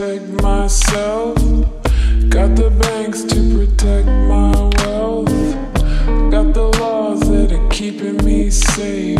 protect myself. Got the banks to protect my wealth. Got the laws that are keeping me safe.